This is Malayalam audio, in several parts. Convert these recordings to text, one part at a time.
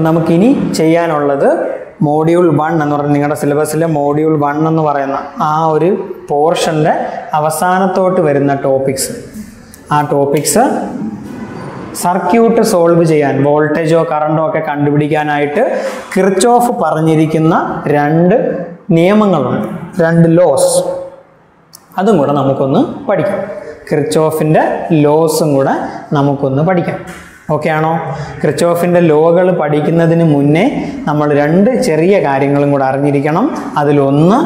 അപ്പം നമുക്കിനി ചെയ്യാനുള്ളത് മോഡ്യൂൾ വൺ എന്ന് പറയുന്നത് നിങ്ങളുടെ സിലബസിലെ മോഡ്യൂൾ വൺ എന്ന് പറയുന്ന ആ ഒരു പോർഷന്റെ അവസാനത്തോട്ട് വരുന്ന ടോപ്പിക്സ് ആ ടോപ്പിക്സ് സർക്യൂട്ട് സോൾവ് ചെയ്യാൻ വോൾട്ടേജോ കറണ്ടോ ഒക്കെ കണ്ടുപിടിക്കാനായിട്ട് കിർച്ചോഫ് പറഞ്ഞിരിക്കുന്ന രണ്ട് നിയമങ്ങളുണ്ട്. രണ്ട് ലോസ് അതും കൂടെ നമുക്കൊന്ന് പഠിക്കാം. ക്രിച്ചോഫിന്റെ ലോസും കൂടെ നമുക്കൊന്ന് പഠിക്കാം. ഓക്കെ ആണോ ക്രിച്ചോഫിന്റെ ലോകൾ പഠിക്കുന്നതിന് മുന്നേ നമ്മൾ രണ്ട് ചെറിയ കാര്യങ്ങളും കൂടെ അറിഞ്ഞിരിക്കണം. അതിലൊന്ന്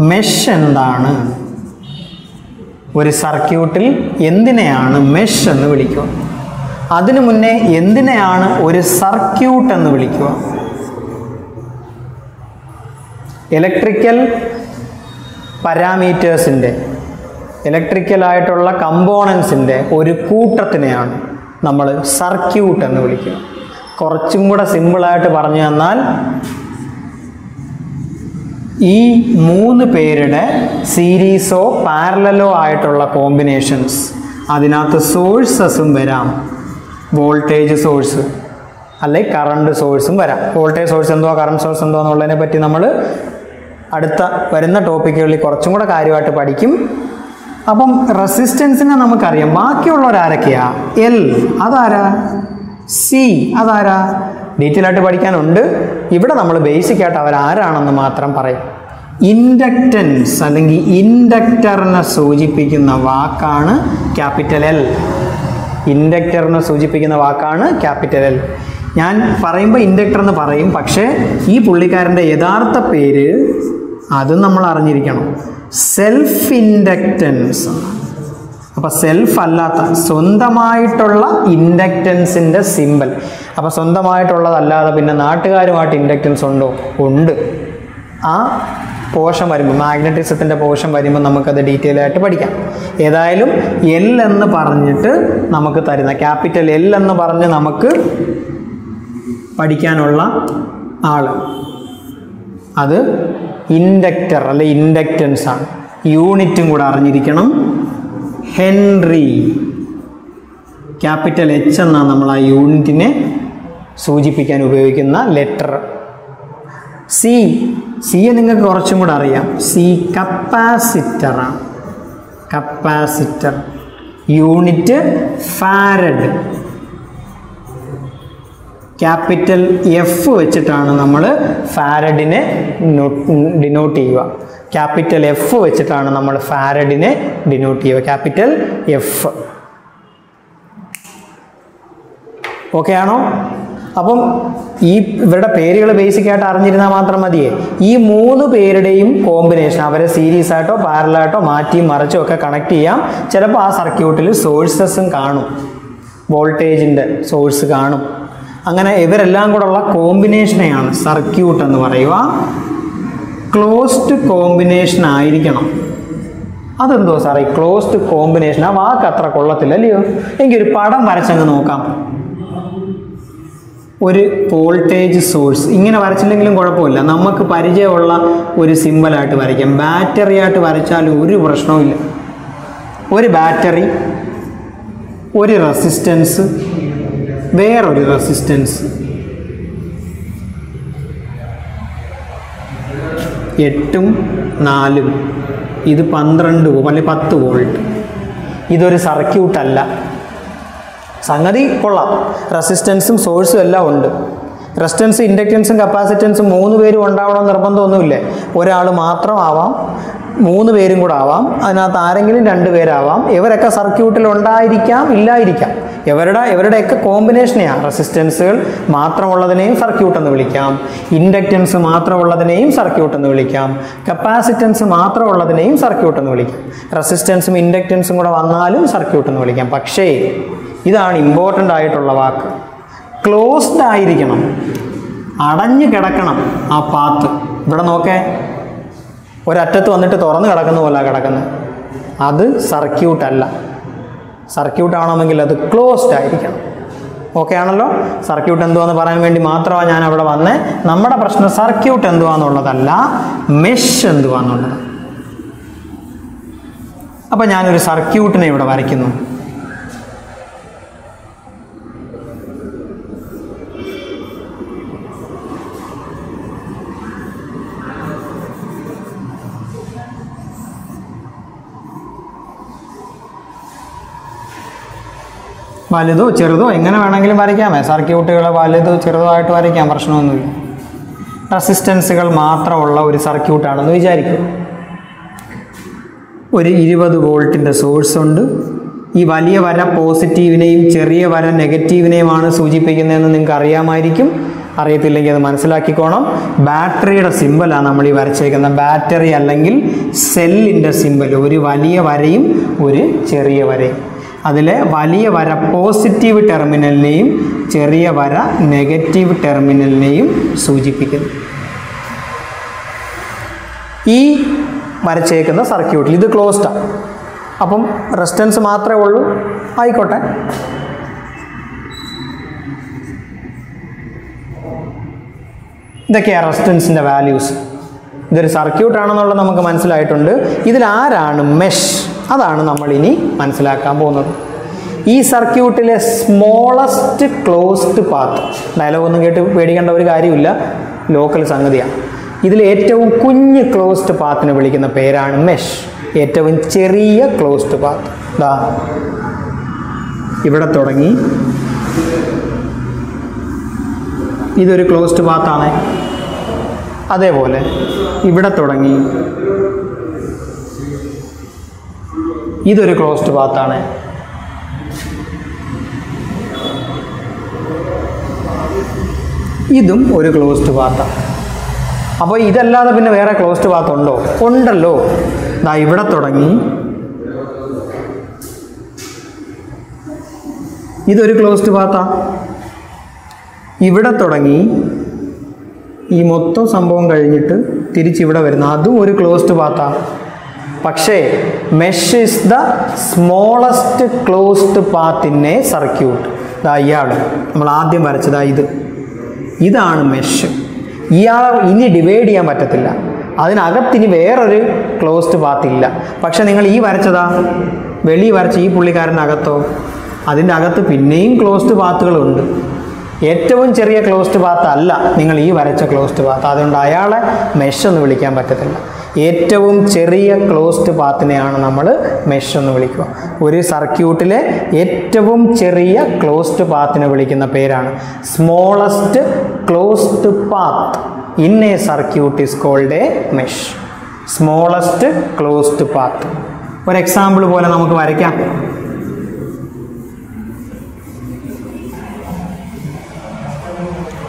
മെഷ് എന്താണ്? ഒരു സർക്യൂട്ടിൽ എന്തിനെയാണ് മെഷ് എന്ന് വിളിക്കുക? അതിനു മുന്നേ എന്തിനെയാണ് ഒരു സർക്യൂട്ട് എന്ന് വിളിക്കുക? ഇലക്ട്രിക്കൽ പാരാമീറ്റേഴ്സിന്റെ ഇലക്ട്രിക്കലായിട്ടുള്ള കമ്പോണൻസിന്റെ ഒരു കൂട്ടത്തിനെയാണ് നമ്മൾ സർക്യൂട്ട് എന്ന് വിളിക്കുക. കുറച്ചും കൂടെ സിമ്പിളായിട്ട് പറഞ്ഞു തന്നാൽ ഈ മൂന്ന് പേരുടെ സീരീസോ പാരലലോ ആയിട്ടുള്ള കോമ്പിനേഷൻസ് അതിനകത്ത് സോഴ്സസും വരാം. വോൾട്ടേജ് സോഴ്സ് അല്ലെ കറണ്ട് സോഴ്സും വരാം. വോൾട്ടേജ് സോഴ്സ് എന്തോ കറണ്ട് സോഴ്സ് എന്തോ എന്നുള്ളതിനെ പറ്റി നമ്മൾ അടുത്ത വരുന്ന ടോപ്പിക്കുകളിൽ കുറച്ചും കൂടെ കാര്യമായിട്ട് പഠിക്കും. അപ്പം റെസിസ്റ്റൻസിനെ നമുക്കറിയാം. ബാക്കിയുള്ളവരാരൊക്കെയാ എൽ. അതാരാ? സി. അതാരാ? ഡീറ്റെയിൽ ആയിട്ട് പഠിക്കാനുണ്ട്. ഇവിടെ നമ്മൾ ബേസിക് ആയിട്ട് അവരാരാണെന്ന് മാത്രം പറയും. ഇൻഡക്റ്റൻസ് അല്ലെങ്കിൽ ഇൻഡക്ടറിനെ സൂചിപ്പിക്കുന്ന വാക്കാണ് ക്യാപിറ്റൽ എൽ. ഇൻഡക്ടറിനെ സൂചിപ്പിക്കുന്ന വാക്കാണ് ക്യാപിറ്റൽ എൽ. ഞാൻ പറയുമ്പോൾ ഇൻഡക്ടർ എന്ന് പറയും പക്ഷേ ഈ പുള്ളിക്കാരന്റെ യഥാർത്ഥ പേര് അതും നമ്മൾ അറിഞ്ഞിരിക്കണം. സെൽഫ് ഇൻഡക്റ്റൻസ് അപ്പോൾ സെൽഫ് അല്ലാത്ത സ്വന്തമായിട്ടുള്ള ഇൻഡക്റ്റൻസിന്റെ സിമ്പൽ അപ്പോൾ സ്വന്തമായിട്ടുള്ളതല്ലാതെ പിന്നെ നാട്ടുകാരുമായിട്ട് ഇൻഡക്റ്റൻസ് ഉണ്ടോ? ഉണ്ട്. ആ പോഷം വരുമ്പോൾ മാഗ്നറ്റിസത്തിന്റെ പോഷം വരുമ്പോൾ നമുക്കത് ഡീറ്റെയിൽ ആയിട്ട് പഠിക്കാം. ഏതായാലും എൽ എന്ന് പറഞ്ഞിട്ട് നമുക്ക് തരുന്ന ക്യാപിറ്റൽ എൽ എന്ന് പറഞ്ഞ് നമുക്ക് പഠിക്കാനുള്ള ആൾ അത് ഇൻഡക്റ്റർ അല്ലെ ഇൻഡക്റ്റൻസ് ആണ്. യൂണിറ്റും കൂടെ അറിഞ്ഞിരിക്കണം. ഹെൻറി. ക്യാപിറ്റൽ എച്ച് എന്നാണ് നമ്മൾ ആ യൂണിറ്റിനെ സൂചിപ്പിക്കാൻ ഉപയോഗിക്കുന്ന ലെറ്റർ. സി. സിയെ നിങ്ങൾക്ക് കുറച്ചും കൂടെ അറിയാം. C കപ്പാസിറ്ററാണ് capacitor. Unit farad. Capital F വെച്ചിട്ടാണ് നമ്മൾ ഫാരഡിനെ ഡിനോട്ട് ചെയ്യുക. ക്യാപിറ്റൽ എഫ് വെച്ചിട്ടാണ് നമ്മൾ ഫാരഡിനെ ഡിനോട്ട് ചെയ്യുക. ക്യാപിറ്റൽ എഫ് ഓക്കെ ആണോ? അപ്പം ഈ ഇവരുടെ പേരുകൾ ബേസിക് ആയിട്ട് അറിഞ്ഞിരുന്നാൽ മാത്രം മതിയേ. ഈ മൂന്ന് പേരുടെയും കോമ്പിനേഷൻ അവരെ സീരീസ് ആയിട്ടോ പാരലായിട്ടോ മാറ്റിയും മറിച്ചും ഒക്കെ കണക്ട് ചെയ്യാം. ചിലപ്പോൾ ആ സർക്യൂട്ടിൽ സോഴ്സസും കാണും. വോൾട്ടേജിന്റെ സോഴ്സ് കാണും. അങ്ങനെ ഇവരെല്ലാം കൂടെ ഉള്ള കോമ്പിനേഷനെയാണ് സർക്യൂട്ട് എന്ന് പറയുക. ക്ലോസ്ഡ് കോമ്പിനേഷൻ ആയിരിക്കണം. അതെന്തോ സാറേ ക്ലോസ്ഡ് കോമ്പിനേഷൻ ആ വാക്ക് അത്ര കൊള്ളത്തില്ല അല്ലയോ എങ്കിൽ ഒരു പടം വരച്ചങ്ങ് നോക്കാം. ഒരു വോൾട്ടേജ് സോഴ്സ്. ഇങ്ങനെ വരച്ചില്ലെങ്കിലും കുഴപ്പമില്ല. നമുക്ക് പരിചയമുള്ള ഒരു സിമ്പിളായിട്ട് വരയ്ക്കാം. ബാറ്ററി ആയിട്ട് വരച്ചാലും ഒരു പ്രശ്നവുമില്ല ഒരു ബാറ്ററി ഒരു റെസിസ്റ്റൻസ് വേറൊരു റെസിസ്റ്റൻസ് എട്ടും നാലും. ഇത് പന്ത്രണ്ട് അല്ലെ പത്ത് വോൾട്ട്. ഇതൊരു സർക്യൂട്ടല്ല സംഗതി കൊള്ളാം. റെസിസ്റ്റൻസും സോഴ്സും എല്ലാം ഉണ്ട്. റെസിസ്റ്റൻസ് ഇൻഡക്റ്റൻസും കപ്പാസിറ്റൻസും മൂന്ന് പേരും ഉണ്ടാവണം നിർബന്ധമൊന്നുമില്ലേ. ഒരാൾ മാത്രം ആവാം. മൂന്ന് പേരും കൂടെ ആവാം. അതിനകത്ത് ആരെങ്കിലും രണ്ട് പേരാവാം. ഇവരൊക്കെ സർക്യൂട്ടിൽ ഉണ്ടായിരിക്കാം ഇല്ലായിരിക്കാം. ഇവരുടെ ഇവരുടെയൊക്കെ കോമ്പിനേഷനെയാണ് റെസിസ്റ്റൻസുകൾ മാത്രമുള്ളതിനെയും സർക്യൂട്ട് എന്ന് വിളിക്കാം. ഇൻഡക്റ്റൻസ് മാത്രമുള്ളതിനെയും സർക്യൂട്ട് എന്ന് വിളിക്കാം. കപ്പാസിറ്റൻസ് മാത്രമുള്ളതിനെയും സർക്യൂട്ട് എന്ന് വിളിക്കാം. റെസിസ്റ്റൻസും ഇൻഡക്റ്റൻസും കൂടെ വന്നാലും സർക്യൂട്ട് എന്ന് വിളിക്കാം. പക്ഷേ ഇതാണ് ഇമ്പോർട്ടന്റ് ആയിട്ടുള്ള വാക്ക്. ക്ലോസ്ഡ് ആയിരിക്കണം. അടഞ്ഞു കിടക്കണം ആ പാത്ത് ഇവിടെ നോക്കേ. ഒരറ്റത്ത് വന്നിട്ട് തുറന്ന് കിടക്കുന്ന പോലെ കിടക്കുന്നത് അത് സർക്യൂട്ട് അല്ല. സർക്യൂട്ട് ആണമെങ്കിൽ അത് ക്ലോസ്ഡ് ആയിരിക്കണം. ഓക്കെ ആണല്ലോ? സർക്യൂട്ട് എന്തുവാന്ന് പറയാൻ വേണ്ടി മാത്രമാണ് ഞാൻ അവിടെ വന്നേ. നമ്മുടെ പ്രശ്നം സർക്യൂട്ട് എന്തുവാന്നുള്ളതല്ല മെഷ് എന്തുവാന്നുള്ളത്. അപ്പം ഞാനൊരു സർക്യൂട്ടിനെ ഇവിടെ വരയ്ക്കുന്നു. വലുതോ ചെറുതോ എങ്ങനെ വേണമെങ്കിലും വരയ്ക്കാമേ. സർക്യൂട്ടുകൾ വലുതോ ചെറുതോ ആയിട്ട് വരയ്ക്കാം പ്രശ്നമൊന്നുമില്ല. റെസിസ്റ്റൻസുകൾ മാത്രമുള്ള ഒരു സർക്യൂട്ടാണെന്ന് വിചാരിക്കും ഒരു ഇരുപത് വോൾട്ടിന്റെ സോഴ്സ് ഉണ്ട്. ഈ വലിയ വര പോസിറ്റീവിനെയും ചെറിയ വര നെഗറ്റീവിനെയുമാണ് സൂചിപ്പിക്കുന്നതെന്ന് നിങ്ങൾക്ക് അറിയാമായിരിക്കും. അറിയത്തില്ലെങ്കിൽ അത് മനസ്സിലാക്കിക്കോണം. ബാറ്ററിയുടെ സിമ്പലാണ് നമ്മൾ ഈ വരച്ചേക്കുന്നത്. ബാറ്ററി അല്ലെങ്കിൽ സെല്ലിന്റെ സിമ്പൽ ഒരു വലിയ വരയും ഒരു ചെറിയ വരയും. അതിലെ വലിയ വര പോസിറ്റീവ് ടെർമിനലിനെയും ചെറിയ വര നെഗറ്റീവ് ടെർമിനലിനെയും സൂചിപ്പിക്കുന്നു. ഈ വരച്ചേക്കുന്ന സർക്യൂട്ടിൽ ഇത് ക്ലോസ്ഡാണ് അപ്പം റെസിസ്റ്റൻസ് മാത്രമേ ഉള്ളൂ. ആയിക്കോട്ടെ. ഇതൊക്കെയാണ് റെസിസ്റ്റൻസിന്റെ വാല്യൂസ് ഇതൊരു സർക്യൂട്ടാണെന്നുള്ളത് നമുക്ക് മനസ്സിലായിട്ടുണ്ട്. ഇതിൽ ആരാണ് മെഷ് അതാണ് നമ്മൾ ഇനി മനസ്സിലാക്കാൻ പോകുന്നത്. ഈ സർക്യൂട്ടിലെ സ്മോളസ്റ്റ് ക്ലോസ്ഡ് പാത്ത് ഡയലോഗ് ഒന്നും കേട്ട് പേടിക്കേണ്ട ഒരു കാര്യമില്ല. ലോക്കൽ സംഗതിയാണ്. ഇതിൽ ഏറ്റവും കുഞ്ഞ് ക്ലോസ്ഡ് പാത്തിനെ വിളിക്കുന്ന പേരാണ് മെഷ് ഏറ്റവും ചെറിയ ക്ലോസ്ഡ് പാത്ത് ദാ. ഇവിടെ തുടങ്ങി. ഇതൊരു ക്ലോസ്ഡ് പാത്താണ് അതേപോലെ ഇവിടെ തുടങ്ങി. ഇതൊരു ക്ലോസ്ഡ് പാത്താണ് ഇതും ഒരു ക്ലോസ്ഡ് പാത്താണ് അപ്പോൾ ഇതല്ലാതെ പിന്നെ വേറെ ക്ലോസ്ഡ് പാത്ത് ഉണ്ടോ? ഉണ്ടല്ലോ. ദാ ഇവിടെ തുടങ്ങി. ഇതൊരു ക്ലോസ്ഡ് പാത്താ ഇവിടെ തുടങ്ങി. ഈ മൊത്തം സംഭവം കഴിഞ്ഞിട്ട് തിരിച്ചിവിടെ വരുന്ന അതും ഒരു ക്ലോസ്ഡ് പാത്താണ് പക്ഷേ mesh is the smallest closed path in a circuit ഇതാ ഇയാൾ നമ്മൾ ആദ്യം വരച്ചതാ ഇത്. ഇതാണ് മെഷ് ഇയാൾ ഇനി ഡിവൈഡ് ചെയ്യാൻ പറ്റത്തില്ല. അതിനകത്തിനി വേറൊരു ക്ലോസ്ഡ് പാത്ത് ഇല്ല. പക്ഷേ നിങ്ങൾ ഈ വരച്ചതാ. വെളി വരച്ച ഈ പുള്ളിക്കാരനകത്തോ. അതിന്റെ അകത്ത് പിന്നെയും ക്ലോസ്ഡ് പാത്തുകളുണ്ട് ഏറ്റവും ചെറിയ ക്ലോസ്ഡ് പാത്ത് അല്ല നിങ്ങൾ ഈ വരച്ച ക്ലോസ്ഡ് പാത്ത് അതുകൊണ്ട് അയാളെ മെഷ് എന്ന് വിളിക്കാൻ പറ്റത്തില്ല. ഏറ്റവും ചെറിയ ക്ലോസ്ഡ് പാത്തിനെയാണ് നമ്മൾ മെഷ് എന്ന് വിളിക്കുക. ഒരു സർക്യൂട്ടിലെ ഏറ്റവും ചെറിയ ക്ലോസ്ഡ് പാത്തിനെ വിളിക്കുന്ന പേരാണ്. Smallest closed path in a circuit is called a mesh smallest closed path ഒരു എക്സാമ്പിൾ പോലെ നമുക്ക് വരയ്ക്കാം.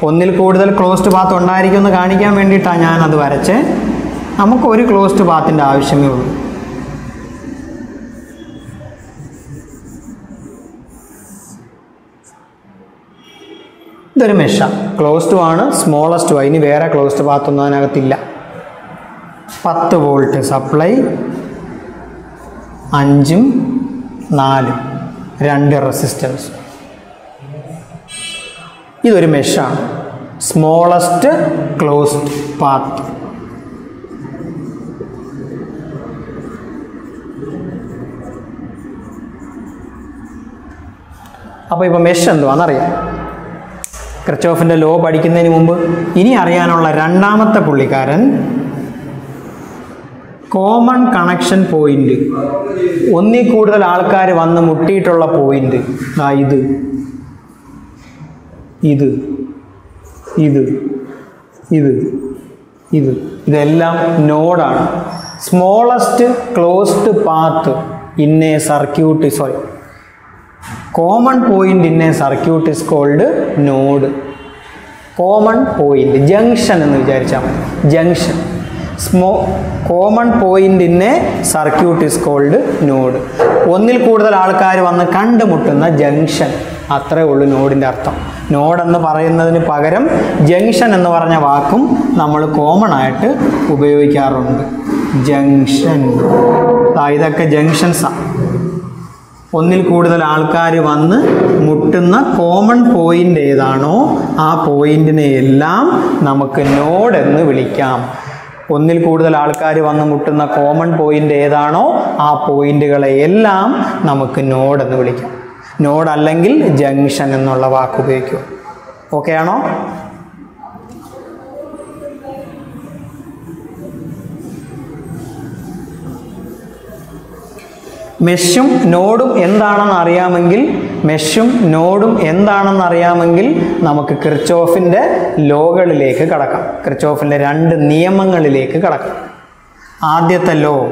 ഒന്നിൽ കൂടുതൽ ക്ലോസ്ഡ് പാത്ത് ഉണ്ടായിരിക്കുമെന്ന് കാണിക്കാൻ വേണ്ടിയിട്ടാണ് ഞാനത് വരച്ച്. നമുക്ക് ഒരു ക്ലോസ്ഡ് പാത്തിന്റെ ആവശ്യമേ ഉള്ളൂ. ഇതൊരു മെഷ ക്ലോസ്ഡ് ആണ് സ്മോളസ്റ്റ് ഇനി വേറെ ക്ലോസ്ഡ് പാത്തൊന്നും അതിനകത്തില്ല. പത്ത് വോൾട്ട് സപ്ലൈ അഞ്ചും നാലും രണ്ട് റെസിസ്റ്റൻസ് ഇതൊരു മെഷാണ് സ്മോളസ്റ്റ് ക്ലോസ്ഡ് പാത്ത് അപ്പോൾ ഇപ്പോൾ മെഷ് എന്തുവാണെന്നറിയാം ക്രിച്ചോഫിന്റെ ലോ പഠിക്കുന്നതിന് മുമ്പ് ഇനി അറിയാനുള്ള രണ്ടാമത്തെ പുള്ളിക്കാരൻ കോമൺ കണക്ഷൻ പോയിന്റ് ഒന്നിൽ കൂടുതൽ ആൾക്കാർ വന്ന് മുട്ടിയിട്ടുള്ള പോയിന്റ് ആ ഇത്. ഇത്. ഇത്. ഇത്. ഇത്. ഇതെല്ലാം നോഡാണ് smallest closed path in a circuit sorry common point in a circuit is called node common point junction എന്ന് വിചാരിച്ചാൽ മതി. Junction സ്മോ common point in a circuit is called node ഒന്നിൽ കൂടുതൽ ആൾക്കാർ വന്ന് കണ്ടുമുട്ടുന്ന ജംഗ്ഷൻ അത്രേ ഉള്ളൂ നോഡിന്റെ അർത്ഥം. നോഡ് എന്ന് പറയുന്നതിന് പകരം ജംഗ്ഷൻ എന്ന് പറഞ്ഞ വാക്കും നമ്മൾ കോമൺ ആയിട്ട് ഉപയോഗിക്കാറുണ്ട്. ജംഗ്ഷൻ ഇതൊക്കെ ജംഗ്ഷൻസാണ് ഒന്നിൽ കൂടുതൽ ആൾക്കാർ വന്ന് മുട്ടുന്ന കോമൺ പോയിന്റ് ഏതാണോ ആ പോയിന്റിനെ എല്ലാം നമുക്ക് നോഡ് എന്ന് വിളിക്കാം. ഒന്നിൽ കൂടുതൽ ആൾക്കാർ വന്ന് മുട്ടുന്ന കോമൺ പോയിന്റ് ഏതാണോ ആ പോയിന്റുകളെ എല്ലാം നമുക്ക് നോഡ് എന്ന് വിളിക്കാം. നോഡ് അല്ലെങ്കിൽ ജംഗ്ഷൻ എന്നുള്ള വാക്ക് ഉപയോഗിക്കുക. ഓക്കെ ആണോ? മെഷും നോഡും എന്താണെന്ന് അറിയാമെങ്കിൽ മെഷും നോഡും എന്താണെന്ന് അറിയാമെങ്കിൽ നമുക്ക് ക്രിച്ചോഫിന്റെ ലോകളിലേക്ക് കടക്കാം. ക്രിച്ചോഫിന്റെ രണ്ട് നിയമങ്ങളിലേക്ക് കടക്കാം. ആദ്യത്തെ law.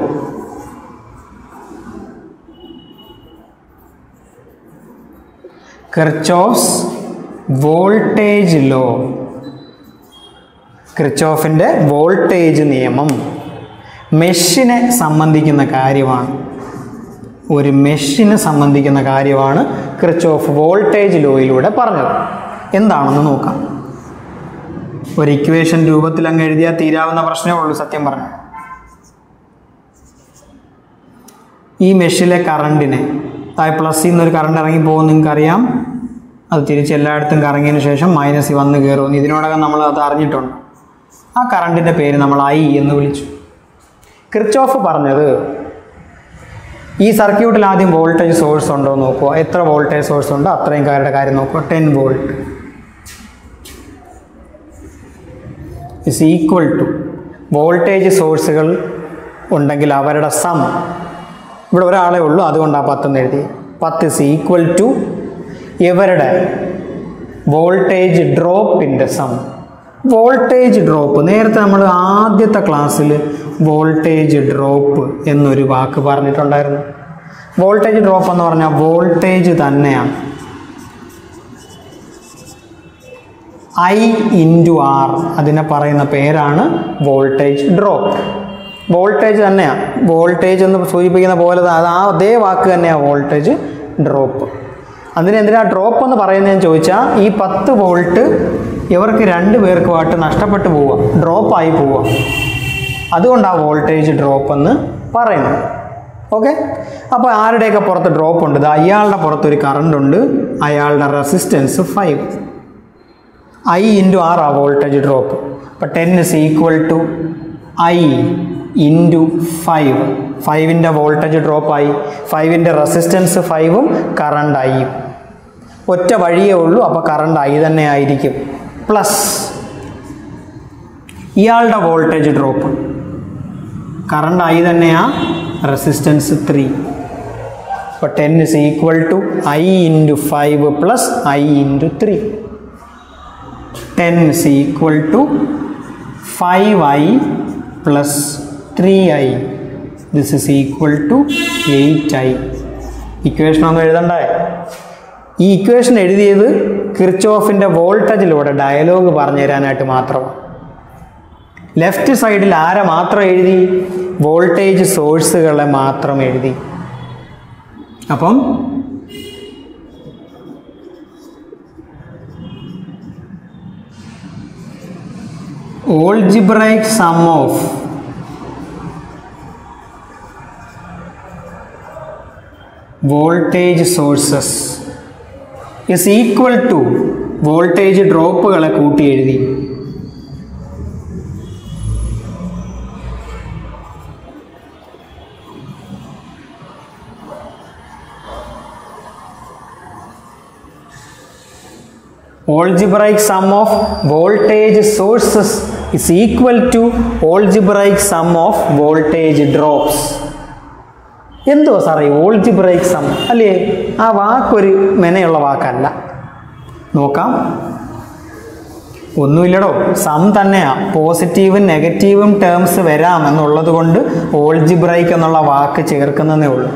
Kirchhoff's voltage law. ക്രിച്ചോഫിന്റെ voltage നിയമം. മെഷിനെ സംബന്ധിക്കുന്ന കാര്യമാണ്. ഒരു മെഷിനെ സംബന്ധിക്കുന്ന കാര്യമാണ് ക്രിച്ച് ഓഫ് വോൾട്ടേജ് ലോയിലൂടെ പറഞ്ഞത്. എന്താണെന്ന് നോക്കാം. ഒരു ഇക്വേഷൻ രൂപത്തിൽ അങ്ങ് എഴുതിയാൽ തീരാവുന്ന പ്രശ്നമേ ഉള്ളൂ സത്യം പറഞ്ഞു ഈ മെഷിലെ കറണ്ടിനെ താഴെ പ്ലസ്സിൽ നിന്നൊരു കറണ്ട് ഇറങ്ങി പോകും നിങ്ങൾക്കറിയാം. അത് തിരിച്ച് എല്ലായിടത്തും കറങ്ങിയതിന് ശേഷം മൈനസ് വന്ന് കയറുമെന്ന് ഇതിനോടകം നമ്മൾ അത് അറിഞ്ഞിട്ടുണ്ട്. ആ കറണ്ടിന്റെ പേര് നമ്മൾ ഐ എന്ന് വിളിച്ചു. ക്രിച്ചോഫ് പറഞ്ഞത് ഈ സർക്യൂട്ടിൽ ആദ്യം വോൾട്ടേജ് സോഴ്സ് ഉണ്ടോ നോക്കുക. എത്ര വോൾട്ടേജ് സോഴ്സ് ഉണ്ടോ അത്രയും കാരുടെ കാര്യം നോക്കുക. Ten volt. Is equal to voltage സോഴ്സുകൾ ഉണ്ടെങ്കിൽ അവരുടെ സം. ഇവിടെ ഒരാളെ ഉള്ളൂ അതുകൊണ്ട് ആ പത്തെന്ന് എഴുതി പത്ത് ഇസ് ഈക്വൽ ടു ഇവരുടെ വോൾട്ടേജ് ഡ്രോപ്പിന്റെ സം. Voltage drop. നേരത്തെ നമ്മൾ ആദ്യത്തെ ക്ലാസ്സിൽ വോൾട്ടേജ് ഡ്രോപ്പ് എന്നൊരു വാക്ക് പറഞ്ഞിട്ടുണ്ടായിരുന്നു. വോൾട്ടേജ് ഡ്രോപ്പ് എന്ന് പറഞ്ഞാൽ വോൾട്ടേജ് തന്നെയാണ്. ഐ ഇന്റു ആർ അതിനെ പറയുന്ന പേരാണ് വോൾട്ടേജ് ഡ്രോപ്പ്. വോൾട്ടേജ് തന്നെയാണ്. വോൾട്ടേജ് എന്ന് സൂചിപ്പിക്കുന്ന പോലെ അത് ആ അതേ വാക്ക് തന്നെയാണ് വോൾട്ടേജ് ഡ്രോപ്പ്. അതിനെന്തിനാ ഡ്രോപ്പ് എന്ന് പറയുന്നതെന്ന് ചോദിച്ചാൽ ഈ പത്ത് വോൾട്ട് ഇവർക്ക് രണ്ട് പേർക്കുമായിട്ട് നഷ്ടപ്പെട്ടു പോവുക. ഡ്രോപ്പായി പോവുക. അതുകൊണ്ടാണ് വോൾട്ടേജ് ഡ്രോപ്പ് എന്ന് പറയുന്നത് ഓക്കെ അപ്പോൾ ആരുടെയൊക്കെ പുറത്ത് ഡ്രോപ്പ് ഉണ്ട്? അയാളുടെ പുറത്തൊരു കറണ്ട് ഉണ്ട്. അയാളുടെ resistance five I into R ആ വോൾട്ടേജ് ഡ്രോപ്പ് അപ്പോൾ ten is equal to I into five ഫൈവിന്റെ voltage ഡ്രോപ്പായി ഫൈവിന്റെ റെസിസ്റ്റൻസ് ഫൈവും കറണ്ട് ഐയും ഒറ്റ വഴിയേ ഉള്ളൂ അപ്പോൾ കറണ്ട് ഐ തന്നെ ആയിരിക്കും. പ്ലസ് ഇയാളുടെ വോൾട്ടേജ് ഡ്രോപ്പ് കറണ്ട് ഐ തന്നെയാണ് റെസിസ്റ്റൻസ് ത്രീ. അപ്പോൾ ten is equal to I into five plus I into three ten is equal to five I plus three I this is equal to eight I equation ഒന്നും എഴുതണ്ടേ? ഈ ഇക്വേഷൻ എഴുതിയത് കിർച്ചോഫിന്റെ വോൾട്ടേജിലൂടെ ഡയലോഗ് പറഞ്ഞു തരാനായിട്ട് മാത്രമാണ്. ലെഫ്റ്റ് സൈഡിൽ ആരെ മാത്രം എഴുതി? വോൾട്ടേജ് സോഴ്സുകളെ മാത്രം എഴുതി. അപ്പം algebraic sum of voltage sources is equal to voltage ഡ്രോപ്പുകളെ കൂട്ടി എഴുതി. Algebraic sum of voltage sources is equal to algebraic sum of voltage drops എന്തോ സാറേ ഓൾജിബ്രൈക് സം അല്ലേ ആ വാക്കൊരു മെനയുള്ള വാക്കല്ല. നോക്കാം. ഒന്നുമില്ലടോ. സം തന്നെയാ. പോസിറ്റീവും നെഗറ്റീവും ടേംസ് വരാം എന്നുള്ളത് കൊണ്ട് ഓൾജിബ്രൈക്ക് എന്നുള്ള വാക്ക് ചേർക്കുന്നതേ ഉള്ളൂ.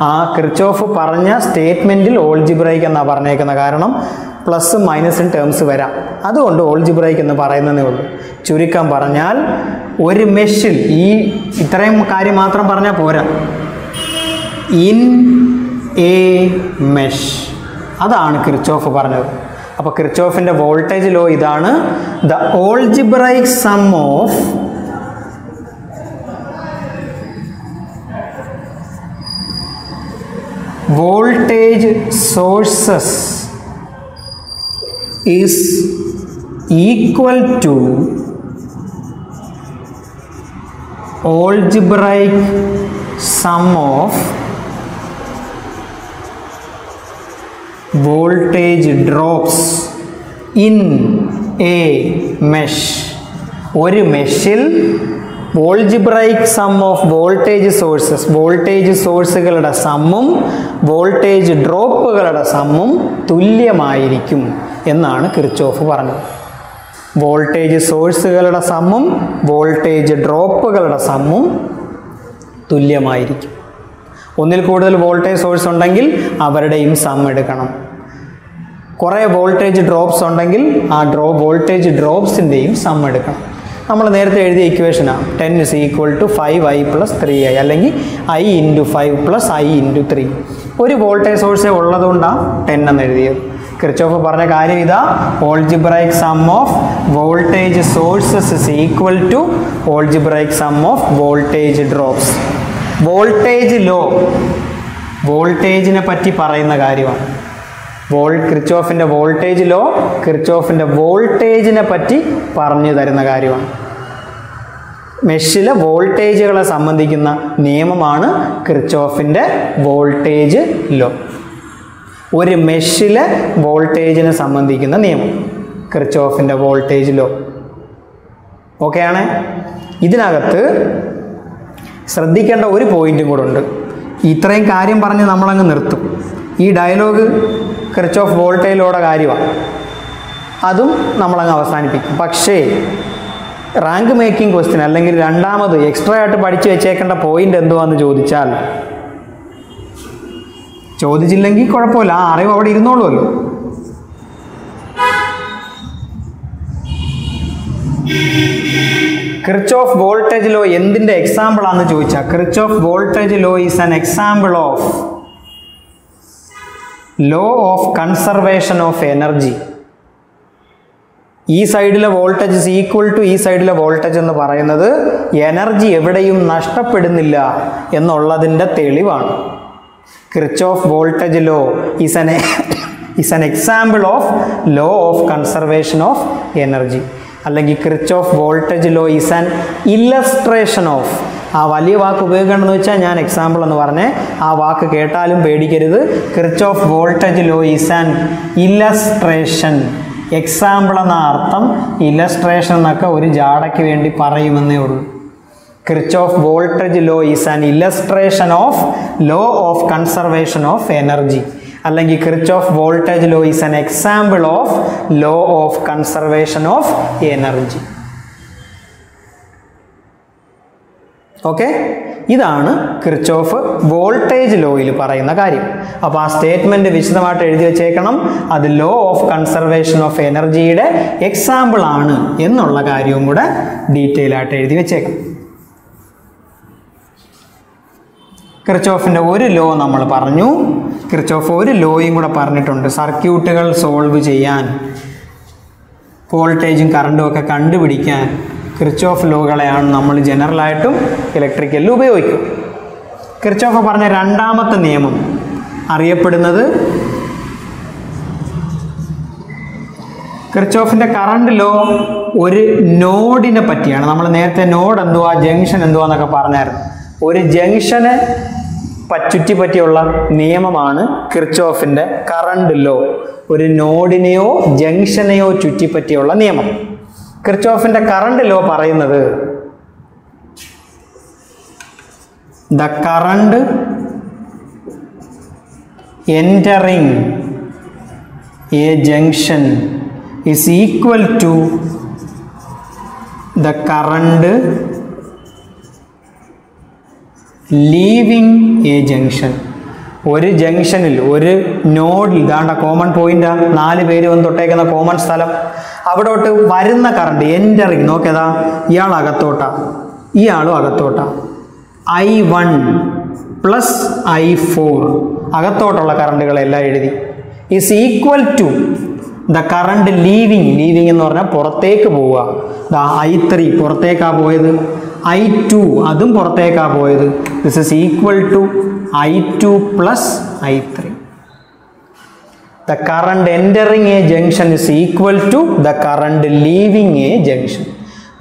ആ ക്രിച്ചോഫ് പറഞ്ഞ സ്റ്റേറ്റ്മെന്റിൽ ഓൾജിബ്രൈക്ക് എന്നാണ് പറഞ്ഞേക്കുന്നത് കാരണം പ്ലസും മൈനസും ടേംസ് വരാം. അതുകൊണ്ട് ഓൾജിബ്രൈക്ക് എന്ന് പറയുന്നതേ ഉള്ളൂ. ചുരുക്കം പറഞ്ഞാൽ ഒരു മെഷിൽ ഈ ഇത്രയും കാര്യം മാത്രം പറഞ്ഞാൽ പോരാ. ഇൻ എ മെഷ് അതാണ് ക്രിച്ചോഫ് പറഞ്ഞത്. അപ്പോൾ ക്രിച്ചോഫിന്റെ വോൾട്ടേജ് ലോ ഇതാണ് the algebraic sum of voltage sources is equal to algebraic sum of voltage drops in a mesh. ഒരു മെഷിൽ algebraic sum of voltage sources voltage സോഴ്സുകളുടെ സമ്മും വോൾട്ടേജ് ഡ്രോപ്പുകളുടെ സമ്മും തുല്യമായിരിക്കും. എന്നാണ് കിർച്ചോഫ് പറഞ്ഞത്. വോൾട്ടേജ് സോഴ്സുകളുടെ സമ്മും വോൾട്ടേജ് ഡ്രോപ്പുകളുടെ സമ്മും തുല്യമായിരിക്കും. ഒന്നിൽ കൂടുതൽ വോൾട്ടേജ് സോഴ്സ് ഉണ്ടെങ്കിൽ അവരുടെയും സം എടുക്കണം. കുറേ വോൾട്ടേജ് ഡ്രോപ്സ് ഉണ്ടെങ്കിൽ ആ ഡ്രോ വോൾട്ടേജ് ഡ്രോപ്സിന്റെയും സം എടുക്കണം. നമ്മൾ നേരത്തെ എഴുതിയ ഇക്വേഷനാണ് ten is equal to five I plus three I അല്ലെങ്കിൽ I into five plus I into three ഒരു വോൾട്ടേജ് സോഴ്സേ ഉള്ളതുകൊണ്ടാണ് ടെൻ എന്ന് എഴുതിയത്. ക്രിച്ചോഫ് പറഞ്ഞ കാര്യം ഇതാ. Algebraic sum of voltage sources is equal to algebraic sum of voltage drops voltage law വോൾട്ടേജിനെ പറ്റി പറയുന്ന കാര്യമാണ്. വോൾ ക്രിച്ചോഫിന്റെ വോൾട്ടേജ് ലോ ക്രിച്ചോഫിന്റെ വോൾട്ടേജിനെ പറ്റി പറഞ്ഞു തരുന്ന കാര്യമാണ്. മെഷിലെ വോൾട്ടേജുകളെ സംബന്ധിക്കുന്ന നിയമമാണ് ക്രിച്ചോഫിന്റെ വോൾട്ടേജ് ലോ ഒരു മെഷിലെ വോൾട്ടേജിനെ സംബന്ധിക്കുന്ന നിയമം. ക്രിച്ചോഫിന്റെ വോൾട്ടേജ് ലോ ഓക്കെയാണ് ഇതിനകത്ത് ശ്രദ്ധിക്കേണ്ട ഒരു പോയിന്റും കൂടെ ഉണ്ട്. ഇത്രയും കാര്യം പറഞ്ഞ് നമ്മളങ്ങ് നിർത്തും. ഈ ഡയലോഗ് ക്രിച്ച് ഓഫ് വോൾട്ടേജിലൂടെ കാര്യമാണ്. അതും നമ്മളങ്ങ് അവസാനിപ്പിക്കും. പക്ഷേ റാങ്ക് മേക്കിംഗ് ക്വസ്റ്റ്യൻ അല്ലെങ്കിൽ രണ്ടാമത് എക്സ്ട്രാ ആയിട്ട് പഠിച്ചു വെച്ചേക്കേണ്ട പോയിന്റ് എന്തുവാന്ന് ചോദിച്ചാൽ ചോദിച്ചില്ലെങ്കിൽ കുഴപ്പമില്ല. ആ അറിവ് അവിടെ ഇരുന്നോളുമല്ലോ. ക്രിച്ച് ഓഫ് വോൾട്ടേജ് ലോ എന്തിന്റെ എക്സാമ്പിൾ ആണെന്ന് ചോദിച്ചാൽ Kirchhoff voltage law is an example of law of conservation of energy ഈ സൈഡിലെ വോൾട്ടേജ് ഇസ് ഈക്വൽ ടു ഈ സൈഡിലെ വോൾട്ടേജ് എന്ന് പറയുന്നത് എനർജി എവിടെയും നഷ്ടപ്പെടുന്നില്ല എന്നുള്ളതിന്റെ തെളിവാണ്. Kirchhoff voltage law is an is an example of law of conservation of energy അല്ലെങ്കിൽ Kirchhoff voltage law is an illustration of ആ വലിയ വാക്ക് ഉപയോഗിക്കണമെന്ന് വെച്ചാൽ ഞാൻ എക്സാമ്പിൾ എന്ന് പറഞ്ഞേ. ആ വാക്ക് കേട്ടാലും പേടിക്കരുത്. Kirchhoff voltage law is an illustration example എന്ന അർത്ഥം ഇല്ലസ്ട്രേഷൻ എന്നൊക്കെ ഒരു ജാടയ്ക്ക് വേണ്ടി പറയുമെന്നേ ഉള്ളൂ. Kirchhoff voltage law is an illustration of law of conservation of energy അല്ലെങ്കിൽ Kirchhoff voltage law is an example of law of conservation of energy okay ഇതാണ് ക്രിച്ചോഫ് വോൾട്ടേജ് ലോയിൽ പറയുന്ന കാര്യം. അപ്പോൾ ആ സ്റ്റേറ്റ്മെന്റ് വിശദമായിട്ട് എഴുതി വെച്ചേക്കണം. അത് ലോ ഓഫ് കൺസർവേഷൻ ഓഫ് എനർജിയുടെ എക്സാമ്പിൾ ആണ് എന്നുള്ള കാര്യവും കൂടെ ഡീറ്റെയിൽ ആയിട്ട് എഴുതി വെച്ചേക്കാം ക്രിച്ചോഫിന്റെ ഒരു ലോ നമ്മൾ പറഞ്ഞു. ക്രിച്ചോഫ് ഒരു ലോയും കൂടെ പറഞ്ഞിട്ടുണ്ട്. സർക്യൂട്ടുകൾ സോൾവ് ചെയ്യാൻ വോൾട്ടേജും കറണ്ടും ഒക്കെ കണ്ടുപിടിക്കാൻ ക്രിച്ചോഫ് ലോകളെയാണ് നമ്മൾ ജനറലായിട്ടും ഇലക്ട്രിക്കലിൽ ഉപയോഗിക്കും. ക്രിച്ചോഫ് പറഞ്ഞ രണ്ടാമത്തെ നിയമം അറിയപ്പെടുന്നത് ക്രിച്ചോഫിന്റെ കറണ്ട് ലോ ഒരു നോഡിനെ പറ്റിയാണ്. നമ്മൾ നേരത്തെ നോഡ് എന്തുവാ ജംഗ്ഷൻ എന്തുവാന്നൊക്കെ പറഞ്ഞായിരുന്നു. ഒരു ജംഗ്ഷനെ പ- പറ്റിയുള്ള നിയമമാണ് കിർച്ചോഫിന്റെ കറണ്ട് ലോ ഒരു നോഡിനെയോ ജംഗ്ഷനെയോ ചുറ്റിപ്പറ്റിയുള്ള നിയമം. കിർച്ചോഫിന്റെ കറണ്ട് ലോ പറയുന്നത് the current entering a junction is equal to the current leaving a junction ഒരു ജംഗ്ഷനിൽ ഒരു നോഡിൽ ഇതാണ്ട കോമൺ പോയിന്റ് നാല് പേര് വന്ന് തൊട്ടേക്കുന്ന കോമൺ സ്ഥലം. അവിടോട്ട് വരുന്ന കറണ്ട് എന്ററിങ് നോക്കിയതാ ഇയാൾ അകത്തോട്ടാ. ഇയാളും അകത്തോട്ടാ. I one plus I four അകത്തോട്ടുള്ള കറണ്ടുകളെല്ലാം എഴുതി. Is equal to the current leaving leaving എന്ന് പറഞ്ഞാൽ പുറത്തേക്ക് പോവുക. ദ ഐ ത്രീ പുറത്തേക്കാണ് പോയത്. ഐ ടു അതും പുറത്തേക്കാ പോയത്. This is equal to I two plus I three the current entering a junction is equal to the current leaving a junction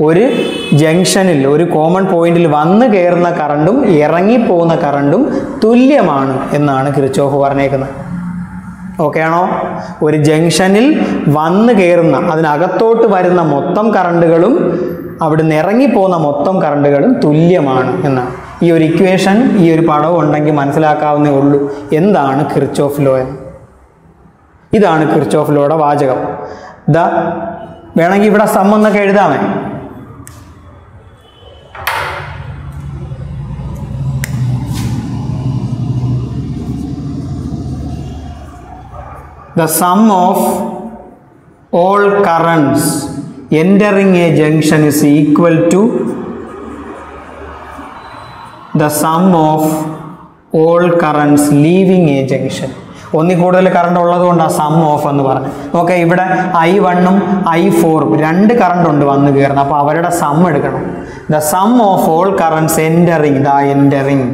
ഒരു ജംഗ്ഷനിൽ ഒരു കോമൺ പോയിന്റിൽ വന്ന് കയറുന്ന കറണ്ടും ഇറങ്ങിപ്പോകുന്ന കറണ്ടും തുല്യമാണ് എന്നാണ് കിർച്ചോഫ് പറഞ്ഞേക്കുന്നത്. ഓക്കെ ആണോ? ഒരു ജംഗ്ഷനിൽ വന്ന് കയറുന്ന അതിനകത്തോട്ട് വരുന്ന മൊത്തം കറണ്ടുകളും അവിടുന്ന് ഇറങ്ങിപ്പോകുന്ന മൊത്തം കറണ്ടുകളും തുല്യമാണ് എന്നാണ്. ഈ ഒരു ഇക്വേഷൻ ഈ ഒരു പടവും ഉണ്ടെങ്കിൽ മനസ്സിലാക്കാവുന്നേ ഉള്ളൂ. എന്താണ് കിർച്ചോഫ് ലോ എന്ന്. ഇതാണ് കിർച്ചോഫ് ലോയുടെ വാചകം. ദ വേണമെങ്കിൽ ഇവിടെ സം എന്നൊക്കെ എഴുതാമേ. The sum of all currents entering a junction is equal to the sum of all currents leaving a junction. ഒന്നിൽ കൂടുതൽ കറണ്ട് ഉള്ളത് കൊണ്ടാണ് സം ഓഫ് എന്ന് പറഞ്ഞു ഓക്കെ ഇവിടെ ഐ വണ്ണും ഐ ഫോറും രണ്ട് കറണ്ട് ഉണ്ട് വന്ന് കയറുന്നത് അപ്പോൾ അവരുടെ സം എടുക്കണം. The sum of all currents entering the entering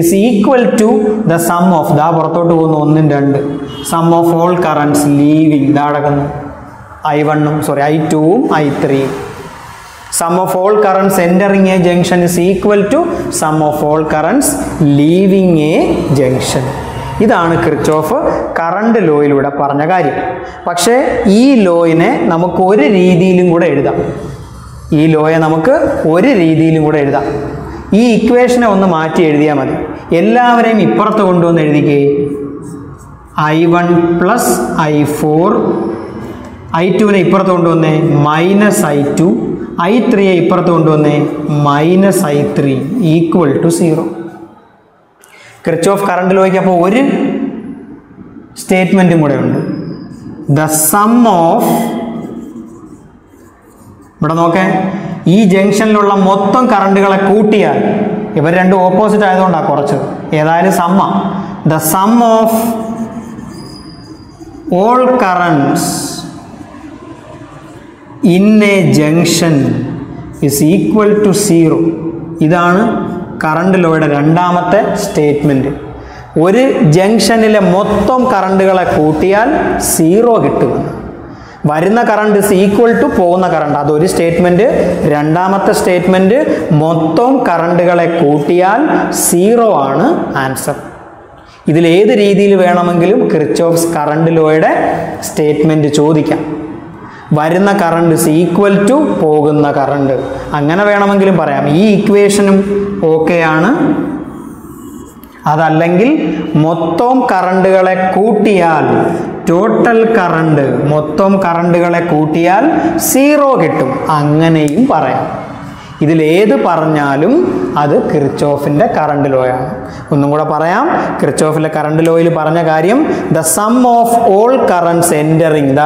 is equal to the sum of ദാ പുറത്തോട്ട് പോകുന്ന ഒന്നും രണ്ട്. Sum of all currents leaving ദാ അടക്കുന്നു. ഐ വണ്ണും സോറി ഐ ടൂവും ഐ ത്രീയും sum of all currents entering a junction is equal to sum of all currents leaving a junction ഇതാണ് ക്രിച്ചോഫ് കറണ്ട് ലോയിലൂടെ പറഞ്ഞ കാര്യം. പക്ഷേ ഈ ലോയിനെ നമുക്ക് ഒരു രീതിയിലും കൂടെ എഴുതാം. ഈ ലോയെ നമുക്ക് ഒരു രീതിയിലും കൂടെ എഴുതാം. ഈ ഇക്വേഷനെ ഒന്ന് മാറ്റി എഴുതിയാൽ മതി. എല്ലാവരെയും ഇപ്പുറത്ത് കൊണ്ടുവന്ന് എഴുതിക്കേ. I one plus I four I ടുവിനെ ഇപ്പുറത്ത് കൊണ്ടുവന്നേ മൈനസ് ഐ ടു ഐ ത്രീയെ ഇപ്പുറത്ത് കൊണ്ടുവന്നേ minus I three equal to zero Kirchhoff current ലോയ്ക്ക് അപ്പോൾ ഒരു സ്റ്റേറ്റ്മെന്റും കൂടെ ഉണ്ട്. ദ സം ഓഫ് ഇവിടെ നോക്കേ ഈ ജംഗ്ഷനിലുള്ള മൊത്തം കറണ്ടുകളെ കൂട്ടിയാൽ ഇവർ രണ്ട് ഓപ്പോസിറ്റ് ആയതുകൊണ്ടാണ് കുറച്ച് ഏതായാലും സമ്മ the sum of all currents in a junction is equal to zero ഇതാണ് കറണ്ട് ലോയുടെ രണ്ടാമത്തെ സ്റ്റേറ്റ്മെന്റ് ഒരു ജംഗ്ഷനിലെ മൊത്തം കറണ്ടുകളെ കൂട്ടിയാൽ സീറോ കിട്ടുമെന്ന് വരുന്ന കറണ്ട് ഇസ് ഈക്വൽ ടു പോകുന്ന കറണ്ട് അതൊരു സ്റ്റേറ്റ്മെന്റ് രണ്ടാമത്തെ സ്റ്റേറ്റ്മെന്റ് മൊത്തം കറണ്ടുകളെ കൂട്ടിയാൽ സീറോ ആണ് ആൻസർ ഇതിലേത് രീതിയിൽ വേണമെങ്കിലും ക്രിച്ചോഫ്സ് കറണ്ട് ലോയുടെ സ്റ്റേറ്റ്മെന്റ് ചോദിക്കാം. വരുന്ന കറണ്ട് ഇസ് ഈക്വൽ ടു പോകുന്ന കറണ്ട് അങ്ങനെ വേണമെങ്കിലും പറയാം. ഈ ഇക്വേഷനും ആണ്. അതല്ലെങ്കിൽ മൊത്തം കറണ്ടുകളെ കൂട്ടിയാൽ ടോട്ടൽ കറണ്ട് മൊത്തം കറണ്ടുകളെ കൂട്ടിയാൽ സീറോ കിട്ടും. അങ്ങനെയും പറയാം. ഇതിലേത് പറഞ്ഞാലും അത് കിർച്ചോഫിന്റെ കറണ്ട് ലോയാണ് ഒന്നും കൂടെ പറയാം. കിർച്ചോഫിലെ കറണ്ട് ലോയിൽ പറഞ്ഞ കാര്യം the sum of all currents entering the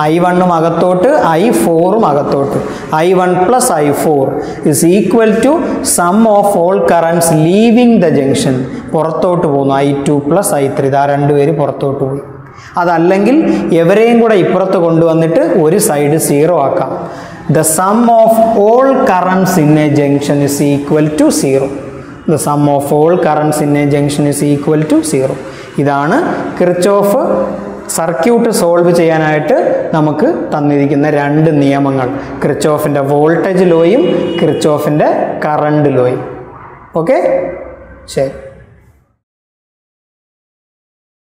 I വണ്ണും അകത്തോട്ട് ഐ ഫോറും അകത്തോട്ട്. I one plus I four is equal to sum of all currents leaving the junction. പുറത്തോട്ട് പോകുന്നു. I two plus I three ഇതാ രണ്ടുപേര് പുറത്തോട്ട് പോയി. അതല്ലെങ്കിൽ എവരെയും കൂടെ ഇപ്പുറത്ത് കൊണ്ടുവന്നിട്ട് ഒരു സൈഡ് സീറോ ആക്കാം. The sum of all currents in a junction is equal to zero the sum of all currents in a junction is equal to zero ഇതാണ് കിർച്ചോഫ് സർക്യൂട്ട് സോൾവ് ചെയ്യാനായിട്ട് നമുക്ക് തന്നിരിക്കുന്ന രണ്ട് നിയമങ്ങൾ. ക്രിച്ചോഫിന്റെ വോൾട്ടേജ് ലോയും ക്രിച്ചോഫിന്റെ കറണ്ട് ലോയും. ഓക്കെ ശരി.